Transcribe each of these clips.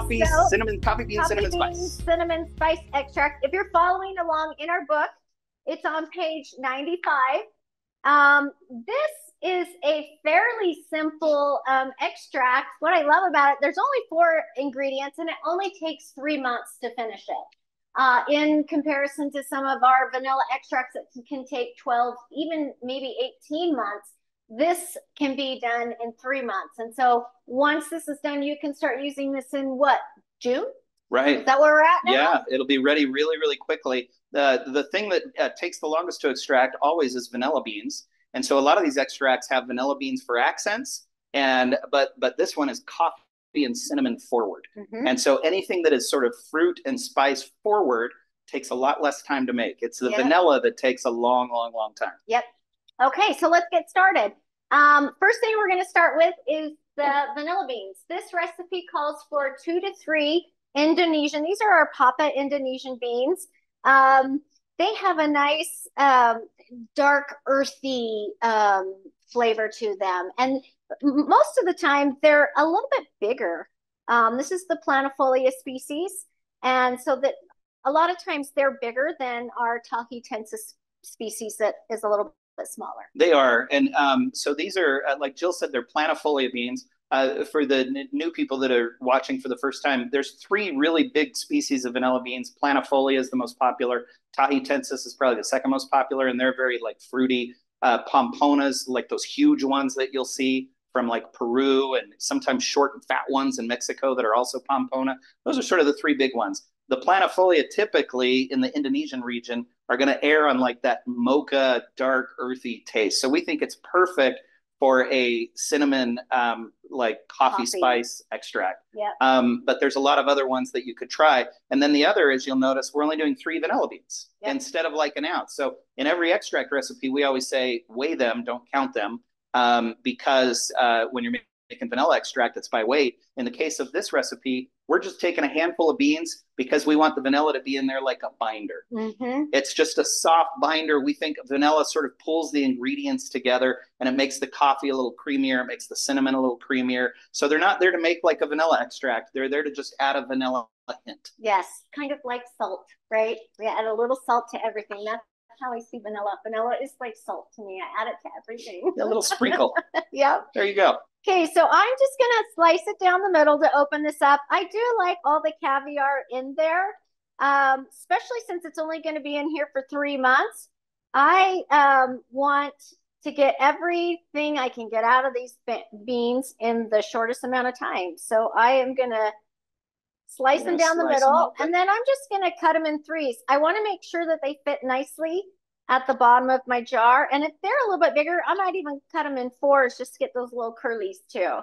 coffee, So, cinnamon, coffee bean, coffee cinnamon spice. cinnamon spice extract. If you're following along in our book, it's on page 95. Um, this is a fairly simple um, extract. What I love about it, there's only four ingredients and it only takes three months to finish it. Uh, in comparison to some of our vanilla extracts that can take 12, even maybe 18 months, this can be done in three months. And so once this is done, you can start using this in what, June? Right. Is that where we're at now? Yeah, it'll be ready really, really quickly. The the thing that uh, takes the longest to extract always is vanilla beans, and so a lot of these extracts have vanilla beans for accents, and but but this one is coffee and cinnamon forward, Mhm. and so anything that is sort of fruit and spice forward takes a lot less time to make. It's the Yeah. vanilla that takes a long, long, long time. Okay, so let's get started. Um, first thing we're going to start with is the vanilla beans. This recipe calls for two to three Indonesian. These are our Papa Indonesian beans. Um, they have a nice um, dark, earthy um, flavor to them, and most of the time they're a little bit bigger. Um, this is the planifolia species, and so that a lot of times they're bigger than our Tahitensis species that is a little bit smaller. They are, and um, so these are uh, like Jill said, they're planifolia beans. Uh, for the n- new people that are watching for the first time, there's three really big species of vanilla beans. Planifolia is the most popular. Tahitensis is probably the second most popular, and they're very like fruity. Uh, pomponas, like those huge ones that you'll see from like Peru, and sometimes short and fat ones in Mexico that are also pompona. Those are sort of the three big ones. The planifolia typically in the Indonesian region are going to err on like that mocha, dark, earthy taste. So we think it's perfect for a cinnamon, um, like coffee, Coffee. spice extract. Yep. Um, but there's a lot of other ones that you could try. And then the other is you'll notice we're only doing three vanilla beans Yep. instead of like an ounce. So in every extract recipe, we always say weigh them, don't count them, um, because uh, when you're making vanilla extract, it's by weight. In the case of this recipe, we're just taking a handful of beans because we want the vanilla to be in there like a binder. Mm-hmm. It's just a soft binder. We think vanilla sort of pulls the ingredients together and it makes the coffee a little creamier. It makes the cinnamon a little creamier. So they're not there to make like a vanilla extract. They're there to just add a vanilla hint. Yes, kind of like salt, right? We add a little salt to everything. That's how I see vanilla. Vanilla is like salt to me. I add it to everything. A little sprinkle. yep. There you go. Okay, so I'm just gonna slice it down the middle to open this up. I do like all the caviar in there, um, especially since it's only going to be in here for three months. I um, want to get everything I can get out of these be- beans in the shortest amount of time. So I am gonna slice them down the middle, and then I'm just gonna cut them in threes. I want to make sure that they fit nicely at the bottom of my jar. And if they're a little bit bigger, I might even cut them in fours just to get those little curlies too.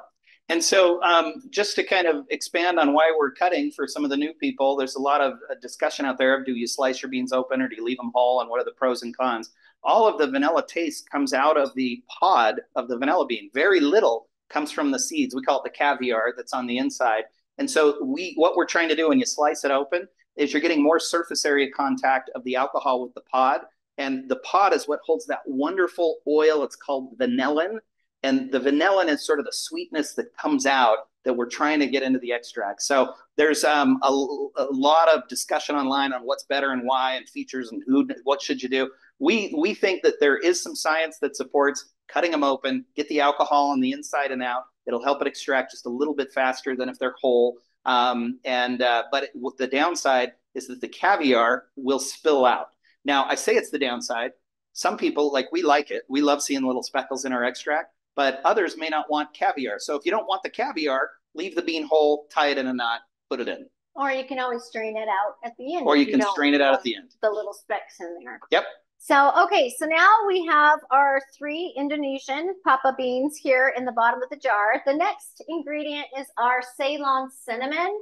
And so, um, just to kind of expand on why we're cutting for some of the new people, there's a lot of uh, discussion out there of do you slice your beans open or do you leave them whole, and what are the pros and cons? All of the vanilla taste comes out of the pod of the vanilla bean. Very little comes from the seeds. We call it the caviar that's on the inside. And so, we what we're trying to do when you slice it open is you're getting more surface area contact of the alcohol with the pod, and the pod is what holds that wonderful oil. It's called vanillin and the vanillin is sort of the sweetness that comes out that we're trying to get into the extract. So there's um, a, a, lot of discussion online on what's better and why, and features and who, what should you do. We we think that there is some science that supports cutting them open, get the alcohol on the inside and out. It'll help it extract just a little bit faster than if they're whole. Um, and uh, but it, the downside is that the caviar will spill out. Now I say it's the downside. Some people like we like it. We love seeing little speckles in our extract but others may not want caviar. So if you don't want the caviar, leave the bean whole, tie it in a knot, put it in. Or you can always strain it out at the end. Or you can strain it out at the end. The little specks in there. Yep. So, okay, so now we have our three Indonesian papa beans here in the bottom of the jar. The next ingredient is our Ceylon cinnamon.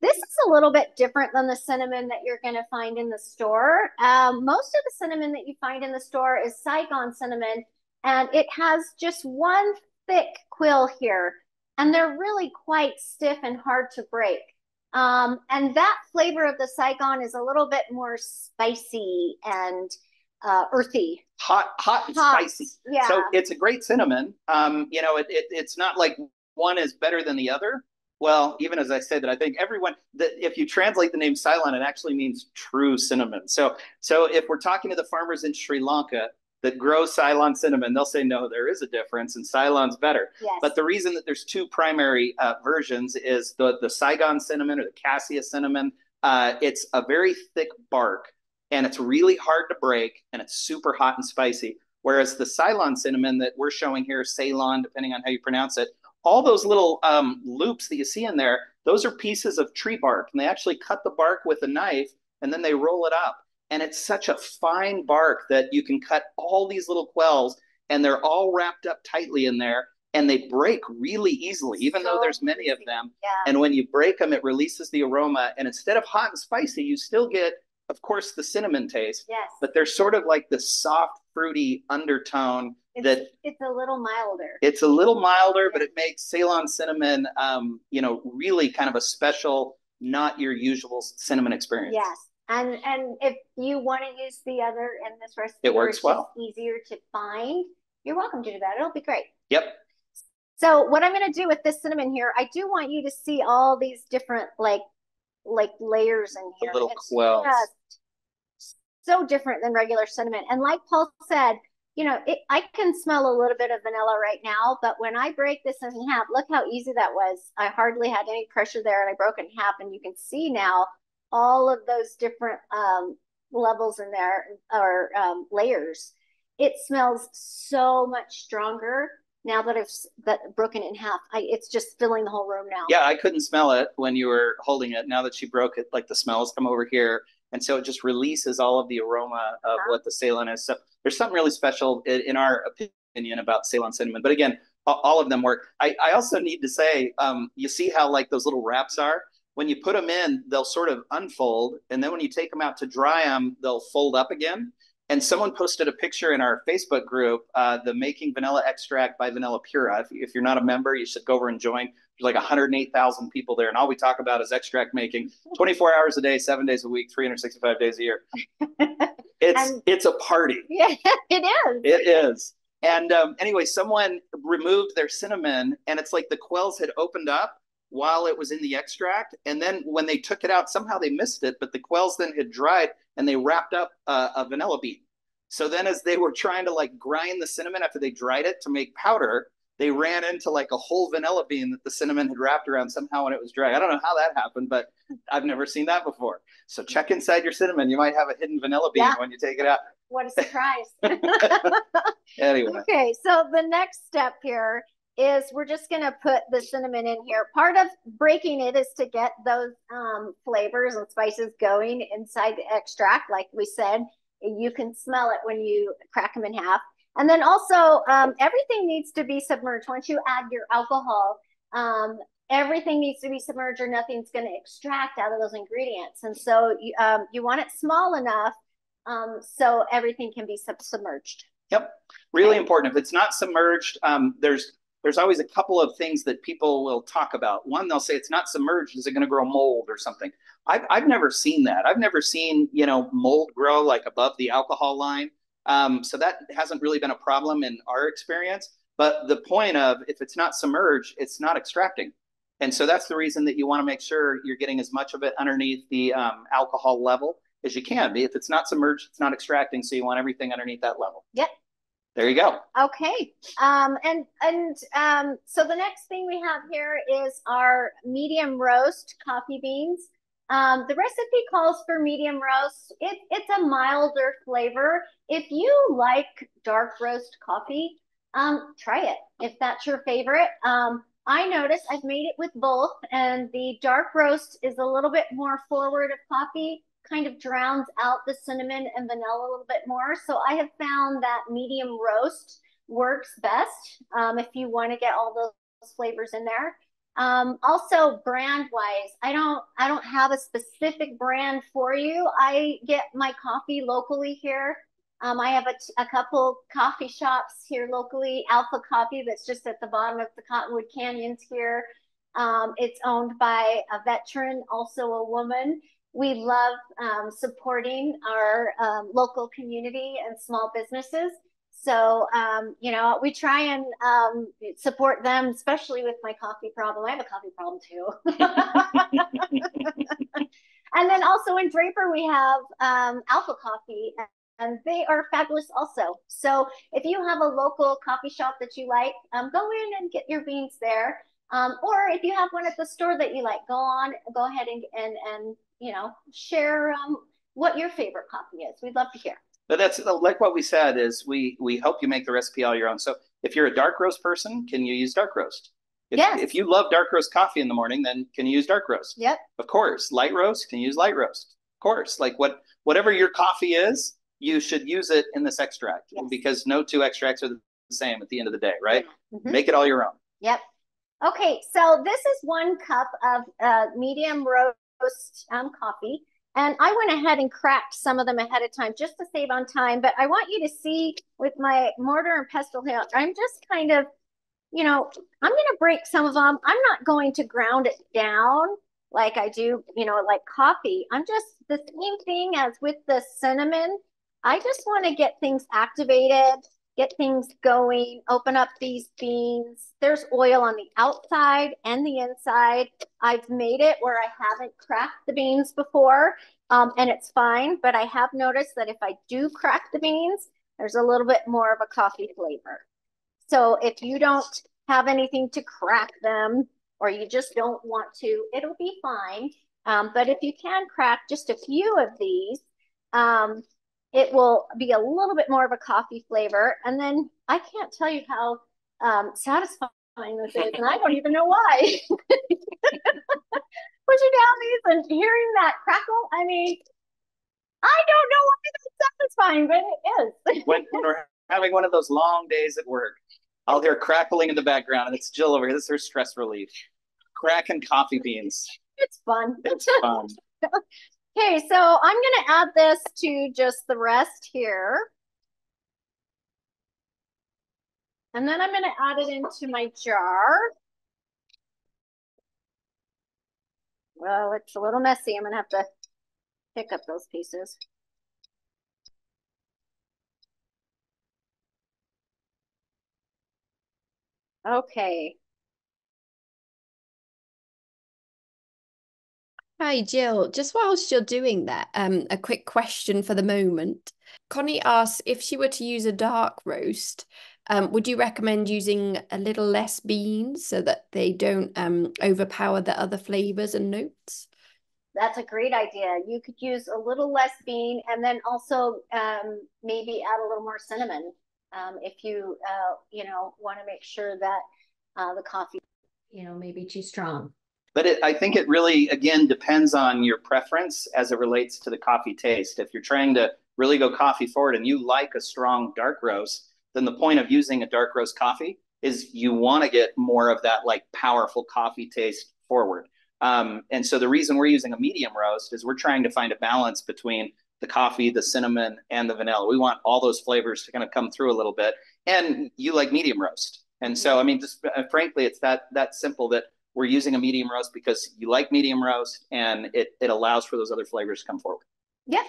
This is a little bit different than the cinnamon that you're going to find in the store. Um, most of the cinnamon that you find in the store is Saigon cinnamon, and it has just one thick quill here, and they're really quite stiff and hard to break. Um, and that flavor of the Saigon is a little bit more spicy and uh, earthy. Hot, hot and Hot, spicy. Yeah. So it's a great cinnamon. Um, you know, it, it, it's not like one is better than the other. Well, even as I say that, I think everyone that if you translate the name Ceylon, it actually means true cinnamon. So, so if we're talking to the farmers in Sri Lanka that grow Ceylon cinnamon, they'll say no, there is a difference, and Ceylon's better. Yes. But the reason that there's two primary uh, versions is the the Saigon cinnamon or the cassia cinnamon. Uh, it's a very thick bark, and it's really hard to break, and it's super hot and spicy. Whereas the Ceylon cinnamon that we're showing here, Ceylon, depending on how you pronounce it, all those little um, loops that you see in there, those are pieces of tree bark. And they actually cut the bark with a knife and then they roll it up. And it's such a fine bark that you can cut all these little quells and they're all wrapped up tightly in there and they break really easily, even so though there's many of them. Yeah. And when you break them, it releases the aroma. And instead of hot and spicy, you still get, of course, the cinnamon taste. Yes. But there's sort of like the soft, fruity undertone it's, that it's a little milder. It's a little milder, but it makes Ceylon cinnamon, um, you know, really kind of a special, not your usual cinnamon experience. Yes, and and if you want to use the other in this recipe, it works well. Easier to find. You're welcome to do that. It'll be great. Yep. So what I'm going to do with this cinnamon here, I do want you to see all these different like like layers in here. The little it's so different than regular cinnamon. And like Paul said, you know, it, I can smell a little bit of vanilla right now, but when I break this in half, look how easy that was. I hardly had any pressure there and I broke it in half and you can see now all of those different um, levels in there or um, layers. It smells so much stronger now that I've that broken it in half. I, it's just filling the whole room now. Yeah, I couldn't smell it when you were holding it. Now that she broke it, like the smells come over here. And so it just releases all of the aroma of what the Ceylon is. So there's something really special in, in our opinion about Ceylon cinnamon. But again, all of them work. I, I also need to say, um, you see how like those little wraps are? When you put them in, they'll sort of unfold. And then when you take them out to dry them, they'll fold up again. And someone posted a picture in our Facebook group, uh, the Making Vanilla Extract by Vanilla Pura. If, if, you're not a member, you should go over and join. There's like 108,000 people there, and all we talk about is extract making 24 hours a day, seven days a week, 365 days a year. It's and, it's a party. Yeah, it is. It is. And um, anyway, someone removed their cinnamon, and it's like the quells had opened up while it was in the extract, and then when they took it out, somehow they missed it, but the quells then had dried, and they wrapped up uh, a vanilla bean. So then, as they were trying to like grind the cinnamon after they dried it to make powder, they ran into like a whole vanilla bean that the cinnamon had wrapped around somehow when it was dry. I don't know how that happened, but I've never seen that before. So check inside your cinnamon. You might have a hidden vanilla bean yeah. when you take it out. What a surprise. anyway. Okay, so the next step here is we're just going to put the cinnamon in here. Part of breaking it is to get those um, flavors and spices going inside the extract. Like we said, you can smell it when you crack them in half. And then also, um, everything needs to be submerged. Once you add your alcohol, um, everything needs to be submerged or nothing's going to extract out of those ingredients. And so you, um, you want it small enough um, so everything can be sub submerged. Yep, really okay. important. If it's not submerged, um, there's there's always a couple of things that people will talk about. One, they'll say it's not submerged. Is it going to grow mold or something? I've, I've never seen that. I've never seen, you know, mold grow like above the alcohol line. Um, so that hasn't really been a problem in our experience. But the point of if it's not submerged, it's not extracting. And so that's the reason that you want to make sure you're getting as much of it underneath the um, alcohol level as you can. If it's not submerged, it's not extracting. So you want everything underneath that level. Yep. There you go. Okay. Um, and and um, so the next thing we have here is our medium roast coffee beans. Um, the recipe calls for medium roast. It, it's a milder flavor. If you like dark roast coffee, um, try it if that's your favorite. Um, I noticed I've made it with both, and the dark roast is a little bit more forward of coffee, kind of drowns out the cinnamon and vanilla a little bit more. So I have found that medium roast works best um, if you want to get all those flavors in there. Um, also brand wise, I don't I don't have a specific brand for you. I get my coffee locally here. Um, I have a, a couple coffee shops here locally. Alpha Coffee, that's just at the bottom of the Cottonwood Canyons here. Um, it's owned by a veteran, also a woman. We love um, supporting our um, local community and small businesses. So, um, you know, we try and um, support them, especially with my coffee problem. I have a coffee problem too. and then also in Draper, we have um, Alpha Coffee, and they are fabulous also. So if you have a local coffee shop that you like, um, go in and get your beans there. Um, or if you have one at the store that you like, go on, go ahead and and and you know share um, what your favorite coffee is. We'd love to hear. But that's like what we said is we we help you make the recipe all your own. So if you're a dark roast person, can you use dark roast? If, yes. if you love dark roast coffee in the morning, then can you use dark roast? Yep. Of course. Light roast, can you use light roast? Of course. Like what whatever your coffee is, you should use it in this extract yes. because no two extracts are the same at the end of the day, right? Mm-hmm. Make it all your own. Yep. Okay, so this is one cup of uh, medium roast um, coffee. And I went ahead and cracked some of them ahead of time just to save on time. But I want you to see with my mortar and pestle here, I'm just kind of, you know, I'm going to break some of them. I'm not going to ground it down like I do, you know, like coffee. I'm just the same thing as with the cinnamon. I just want to get things activated, get things going, open up these beans. There's oil on the outside and the inside. I've made it where I haven't cracked the beans before, um, and it's fine. But I have noticed that if I do crack the beans, there's a little bit more of a coffee flavor. So if you don't have anything to crack them, or you just don't want to, it'll be fine. Um, but if you can crack just a few of these, um, it will be a little bit more of a coffee flavor. And then I can't tell you how um, satisfying this is, and I don't even know why. Pushing down these and hearing that crackle, I mean, I don't know why that's satisfying, but it is. when, when we're having one of those long days at work, I'll hear crackling in the background, and it's Jill over here. This is her stress relief. Cracking coffee beans. It's fun. It's fun. Okay, so I'm going to add this to just the rest here. And then I'm going to add it into my jar. Well, it's a little messy. I'm going to have to pick up those pieces. Okay. Hi, Jill. Just whilst you're doing that, um, a quick question for the moment. Connie asks if she were to use a dark roast, um, would you recommend using a little less beans so that they don't um, overpower the other flavors and notes? That's a great idea. You could use a little less bean and then also um, maybe add a little more cinnamon um, if you, uh, you know, want to make sure that uh, the coffee, you know, maybe too strong but it, I think it really, again, depends on your preference as it relates to the coffee taste. If you're trying to really go coffee forward and you like a strong dark roast, then the point of using a dark roast coffee is you want to get more of that like powerful coffee taste forward. Um, and so the reason we're using a medium roast is we're trying to find a balance between the coffee, the cinnamon, and the vanilla. We want all those flavors to kind of come through a little bit. And you like medium roast. And so, I mean, just uh, frankly, it's that that simple that we're using a medium roast because you like medium roast and it, it allows for those other flavors to come forward. Yeah.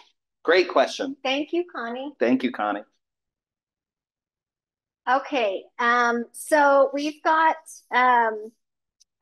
Great question. Thank you, Connie. Thank you, Connie. Okay, um, so we've got um,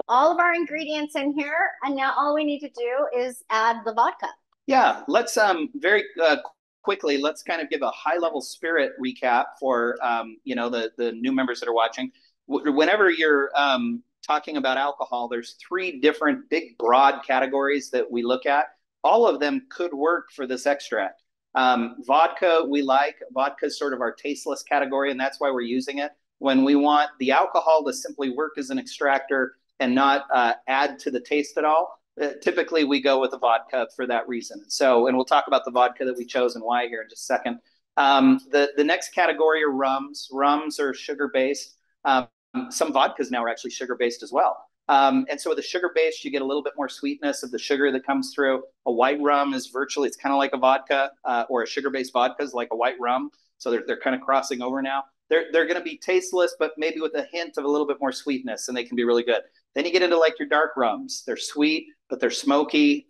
all of our ingredients in here, and now all we need to do is add the vodka. Yeah, let's um, very uh, quickly, let's kind of give a high level spirit recap for um, you know the the new members that are watching. Whenever you're um, talking about alcohol, there's three different big broad categories that we look at. All of them could work for this extract. Um, vodka, we like. Vodka is sort of our tasteless category, and that's why we're using it. When we want the alcohol to simply work as an extractor and not uh, add to the taste at all, uh, typically we go with a vodka for that reason. So, and we'll talk about the vodka that we chose and why here in just a second. Um, the, the next category are rums. Rums are sugar based. Um, some vodkas now are actually sugar based as well. Um, and so with a sugar based, you get a little bit more sweetness of the sugar that comes through. A white rum is virtually, it's kind of like a vodka, uh, or a sugar based vodka is like a white rum. So they're, they're kind of crossing over now. They're, they're going to be tasteless, but maybe with a hint of a little bit more sweetness, and they can be really good. Then you get into like your dark rums. They're sweet, but they're smoky.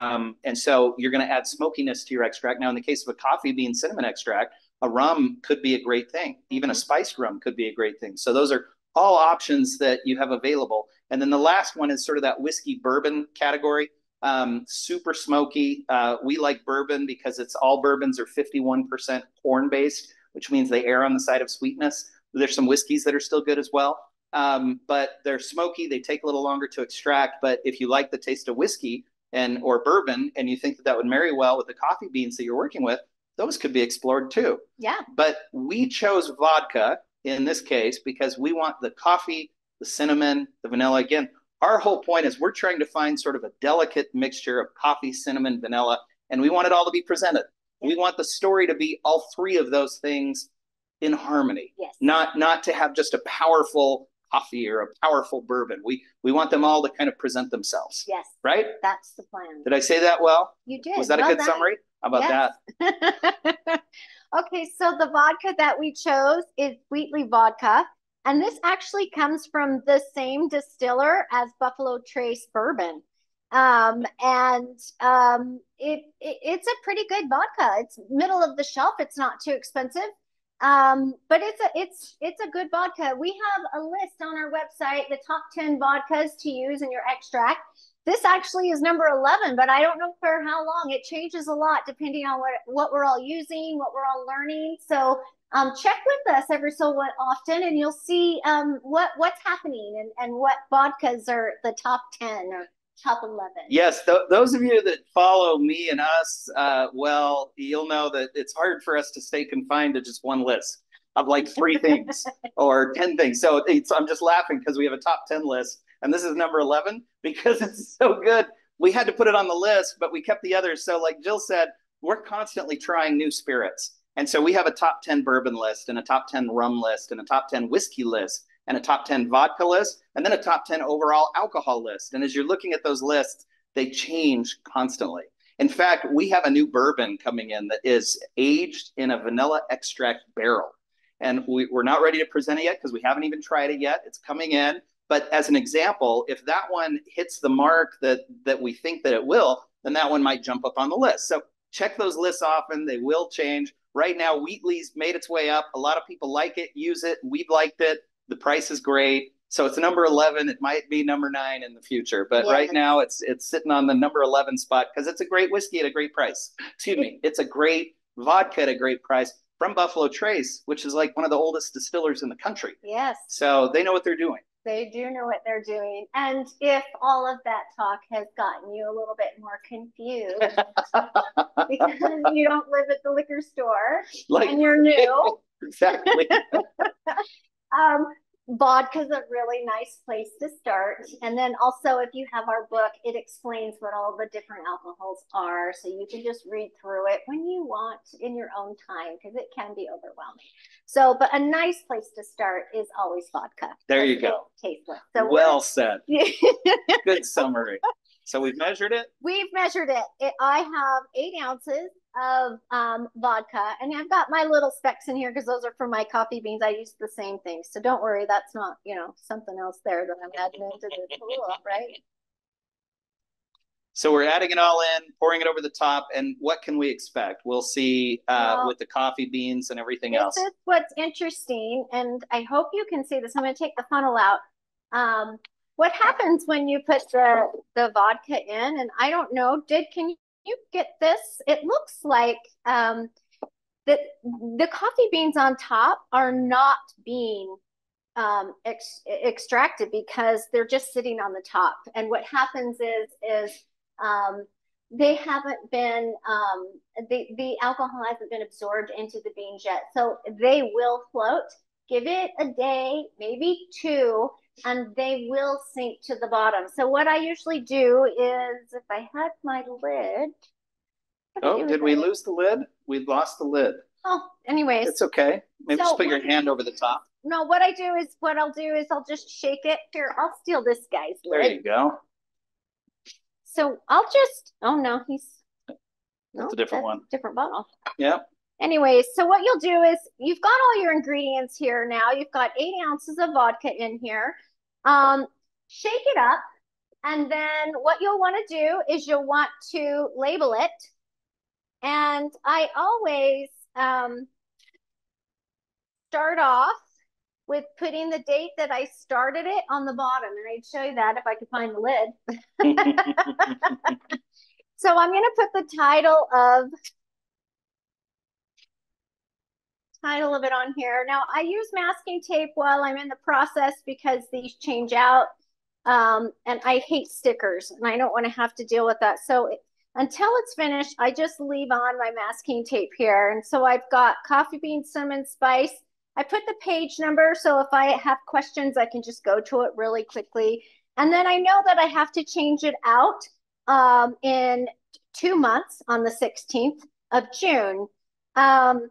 Um, and so you're going to add smokiness to your extract. Now, in the case of a coffee bean cinnamon extract, a rum could be a great thing. Even a spiced rum could be a great thing. So those are all options that you have available. And then the last one is sort of that whiskey bourbon category. Um, super smoky. Uh, we like bourbon because it's all bourbons are 51% corn based, which means they err on the side of sweetness. There's some whiskeys that are still good as well. Um, but they're smoky. They take a little longer to extract. But if you like the taste of whiskey and or bourbon, and you think that that would marry well with the coffee beans that you're working with, those could be explored too. Yeah. But we chose vodka in this case because we want the coffee, the cinnamon, the vanilla. Again, our whole point is we're trying to find sort of a delicate mixture of coffee, cinnamon, vanilla, and we want it all to be presented. We want the story to be all three of those things in harmony. Yes. Not not to have just a powerful coffee or a powerful bourbon. We we want them all to kind of present themselves. Yes. Right? That's the plan. Did I say that well? You did. Was that well a good done. summary? How about yes. that? okay, so the vodka that we chose is Wheatley vodka. And this actually comes from the same distiller as Buffalo Trace bourbon. Um, and um, it, it, it's a pretty good vodka. It's middle of the shelf. It's not too expensive. Um, but it's a it's it's a good vodka. We have a list on our website, the top 10 vodkas to use in your extract. This actually is number 11, but I don't know for how long. It changes a lot depending on what what we're all using, what we're all learning. So um, check with us every so often, and you'll see um, what what's happening and, and what vodkas are the top 10 or top 11. Yes, th- those of you that follow me and us, uh, well, you'll know that it's hard for us to stay confined to just one list of like three things or 10 things. So I'm just laughing because we have a top 10 list and this is number 11 because it's so good. We had to put it on the list, but we kept the others. So, like Jill said, we're constantly trying new spirits. And so we have a top 10 bourbon list and a top 10 rum list and a top 10 whiskey list and a top 10 vodka list, and then a top 10 overall alcohol list. And as you're looking at those lists, they change constantly. In fact, we have a new bourbon coming in that is aged in a vanilla extract barrel. And we, are not ready to present it yet because we haven't even tried it yet. It's coming in. But as an example, if that one hits the mark that, that we think that it will, then that one might jump up on the list. So check those lists often. They will change. Right now, Wheatley's made its way up. A lot of people like it, use it. We've liked it. The price is great. So it's number 11. It might be number nine in the future, but yeah. right now it's it's sitting on the number 11 spot because it's a great whiskey at a great price. Excuse me. It's a great vodka at a great price from Buffalo Trace, which is like one of the oldest distillers in the country. Yes. So they know what they're doing. They do know what they're doing. And if all of that talk has gotten you a little bit more confused because you don't live at the liquor store like, and you're new. exactly. um, vodka's a really nice place to start. And then also, if you have our book, it explains what all the different alcohols are. So you can just read through it when you want in your own time because it can be overwhelming. So, but a nice place to start is always vodka. There you go. Tasteless. So well said. Good summary. So we've measured it? We've measured it. it I have eight ounces of um, vodka, and I've got my little specks in here because those are for my coffee beans. I use the same thing, so don't worry. That's not you know something else there that I'm adding into the pool, right? So we're adding it all in, pouring it over the top, and what can we expect? We'll see uh, well, with the coffee beans and everything this else. This is what's interesting, and I hope you can see this. I'm going to take the funnel out. Um, what happens when you put the the vodka in? And i don't know did can you get this? It looks like um that the coffee beans on top are not being um, ex extracted because they're just sitting on the top. And what happens is is um, they haven't been um, the the alcohol hasn't been absorbed into the beans yet. So they will float give it a day maybe two and they will sink to the bottom. So what I usually do is if I had my lid. Oh, did we lose the lid? We lost the lid. Oh, anyways. It's okay. Maybe so just put your hand over the top. No, what I do is what I'll do is I'll just shake it. Here, I'll steal this guy's lid. There you go. So I'll just oh no, he's that's a different that's one. Different bottle. Yep. Anyways, so what you'll do is you've got all your ingredients here now. You've got eight ounces of vodka in here. Um, shake it up. And then what you'll want to do is you'll want to label it. And I always, um, start off with putting the date that I started it on the bottom. And I'd show you that if I could find the lid. so I'm going to put the title of title of it on here. Now I use masking tape while I'm in the process because these change out. Um, and I hate stickers and I don't want to have to deal with that. So it, until it's finished, I just leave on my masking tape here. And so I've got coffee bean, cinnamon spice. I put the page number. So if I have questions, I can just go to it really quickly. And then I know that I have to change it out um, in two months on the 16th of June. Um,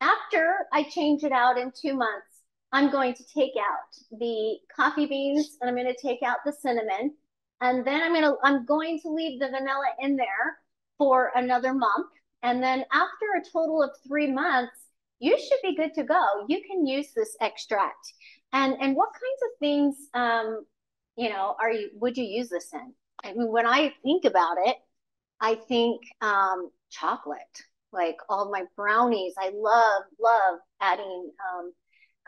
after I change it out in two months, I'm going to take out the coffee beans and I'm going to take out the cinnamon. And then I'm going to, I'm going to leave the vanilla in there for another month. And then after a total of three months, you should be good to go. You can use this extract. And, and what kinds of things, um, you know, are you, would you use this in? I mean, when I think about it, I think um, chocolate like all my brownies. I love, love adding um,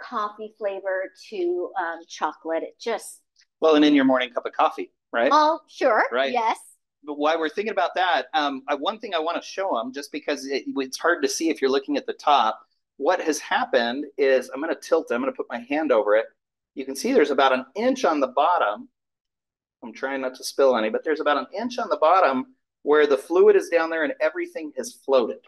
coffee flavor to um, chocolate. It just. Well, and in your morning cup of coffee, right? Oh, sure. Right. Yes. But while we're thinking about that, um, I, one thing I want to show them, just because it, it's hard to see if you're looking at the top, what has happened is I'm going to tilt it. I'm going to put my hand over it. You can see there's about an inch on the bottom. I'm trying not to spill any, but there's about an inch on the bottom where the fluid is down there and everything has floated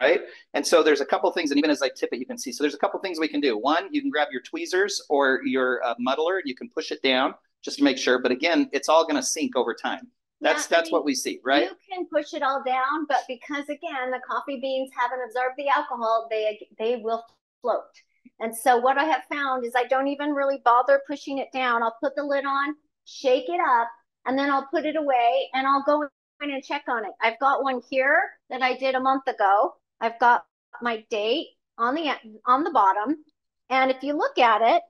right? And so there's a couple things, and even as I tip it, you can see. So there's a couple things we can do. One, you can grab your tweezers or your uh, muddler, and you can push it down just to make sure. But again, it's all going to sink over time. That's yeah, that's I mean, what we see, right? You can push it all down, but because again, the coffee beans haven't absorbed the alcohol, they they will float. And so what I have found is I don't even really bother pushing it down. I'll put the lid on, shake it up, and then I'll put it away and I'll go and check on it. I've got one here that I did a month ago I've got my date on the on the bottom. And if you look at it,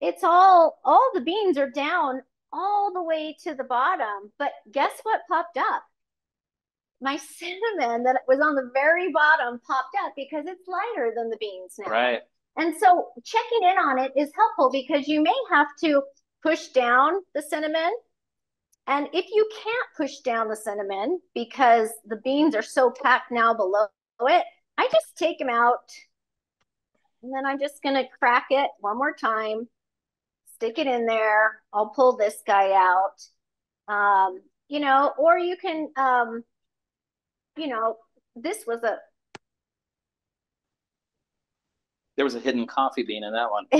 it's all all the beans are down all the way to the bottom. But guess what popped up? My cinnamon that was on the very bottom popped up because it's lighter than the beans now. Right. And so checking in on it is helpful because you may have to push down the cinnamon. And if you can't push down the cinnamon because the beans are so packed now below it, I just take them out and then I'm just going to crack it one more time, stick it in there. I'll pull this guy out. Um, you know, or you can, um, you know, this was a there was a hidden coffee bean in that one.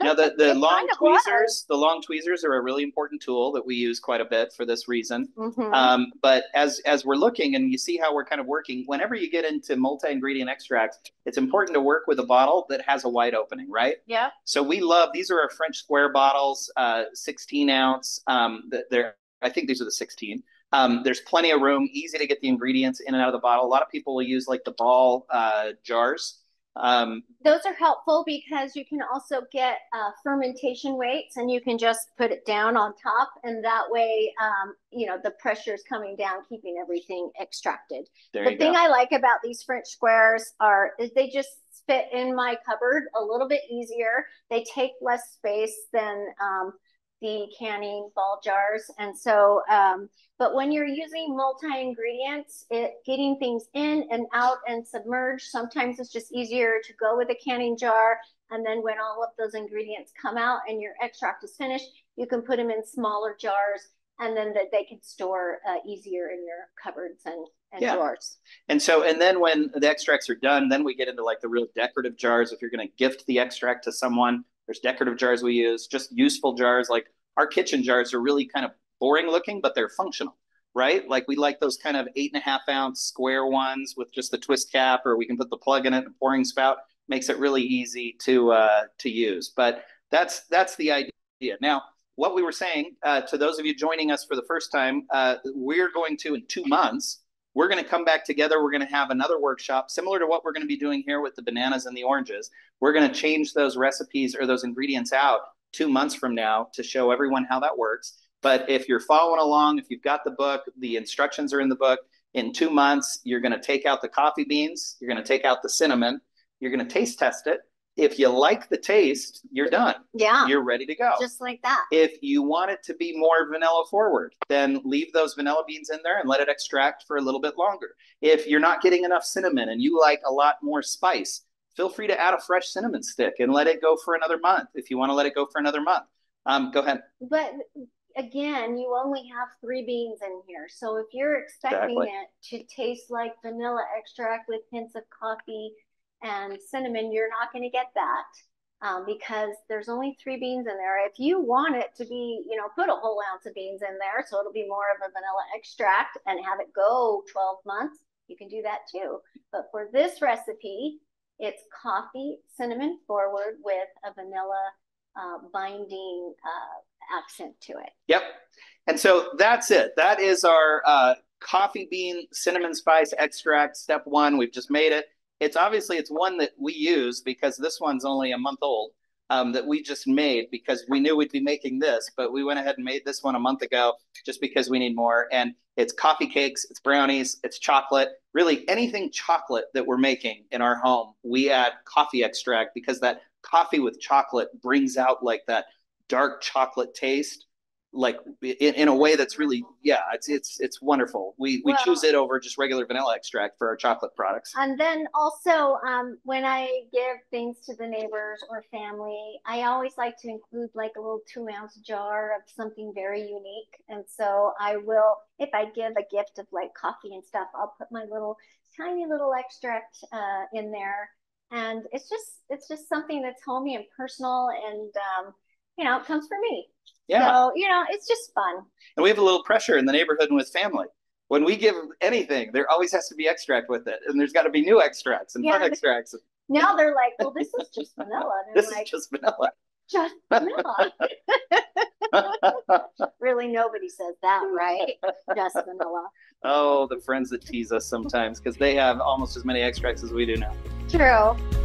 now the, the long tweezers, was. the long tweezers are a really important tool that we use quite a bit for this reason. Mm-hmm. Um, but as as we're looking and you see how we're kind of working, whenever you get into multi-ingredient extracts, it's important to work with a bottle that has a wide opening, right? Yeah. So we love these are our French square bottles, uh, 16 ounce. Um, they're I think these are the 16. Um, there's plenty of room, easy to get the ingredients in and out of the bottle. A lot of people will use like the ball uh, jars. Um, Those are helpful because you can also get uh, fermentation weights and you can just put it down on top and that way, um, you know, the pressure is coming down, keeping everything extracted. The thing go. I like about these French squares are is they just fit in my cupboard a little bit easier. They take less space than um, the canning ball jars. And so, um, but when you're using multi ingredients, it getting things in and out and submerged, sometimes it's just easier to go with a canning jar. And then when all of those ingredients come out and your extract is finished, you can put them in smaller jars and then that they can store uh, easier in your cupboards and, and yeah. drawers. And so, and then when the extracts are done, then we get into like the real decorative jars. If you're going to gift the extract to someone, there's decorative jars we use, just useful jars. Like our kitchen jars are really kind of boring looking, but they're functional, right? Like we like those kind of eight and a half ounce square ones with just the twist cap, or we can put the plug in it and pouring spout. Makes it really easy to uh, to use. But that's that's the idea. Now, what we were saying uh, to those of you joining us for the first time, uh, we're going to in two months we're going to come back together. We're going to have another workshop similar to what we're going to be doing here with the bananas and the oranges. We're going to change those recipes or those ingredients out two months from now to show everyone how that works. But if you're following along, if you've got the book, the instructions are in the book. In two months, you're going to take out the coffee beans, you're going to take out the cinnamon, You're going to taste test it. If you like the taste, you're done. Yeah, You're ready to go. just like that. If you want it to be more vanilla forward, then leave those vanilla beans in there and let it extract for a little bit longer. If you're not getting enough cinnamon and you like a lot more spice, feel free to add a fresh cinnamon stick and let it go for another month if you want to let it go for another month. Um, go ahead. But again, you only have three beans in here. So if you're expecting Exactly. it to taste like vanilla extract with hints of coffee and cinnamon, you're not going to get that um, because there's only three beans in there. If you want it to be, you know, put a whole ounce of beans in there so it'll be more of a vanilla extract and have it go 12 months, you can do that too. But for this recipe, it's coffee, cinnamon forward with a vanilla uh, binding uh, accent to it. Yep. And so that's it. That is our uh, coffee bean cinnamon spice extract. Step one. We've just made it. It's obviously it's one that we use because this one's only a month old. Um, that we just made because we knew we'd be making this, but we went ahead and made this one a month ago just because we need more. And it's coffee cakes, it's brownies, it's chocolate. Really, anything chocolate that we're making in our home, we add coffee extract because that coffee with chocolate brings out like that dark chocolate taste like in, in a way that's really yeah it's it's it's wonderful we we Well- choose it over just regular vanilla extract for our chocolate products And then also, um, when I give things to the neighbors or family, I always like to include like a little two ounce jar of something very unique. And so I will, if I give a gift of like coffee and stuff, I'll put my little tiny little extract uh, in there. And it's just it's just something that's homey and personal, and um, you know, it comes from me. yeah So you know, it's just fun. and we have a little pressure in the neighborhood and with family when we give anything there always has to be extract with it and there's got to be new extracts and fun extracts Now they're like, well, this is just vanilla, this I'm is just vanilla just vanilla. Really, nobody says that, right? Just vanilla. oh the friends that tease us sometimes because they have almost as many extracts as we do now True.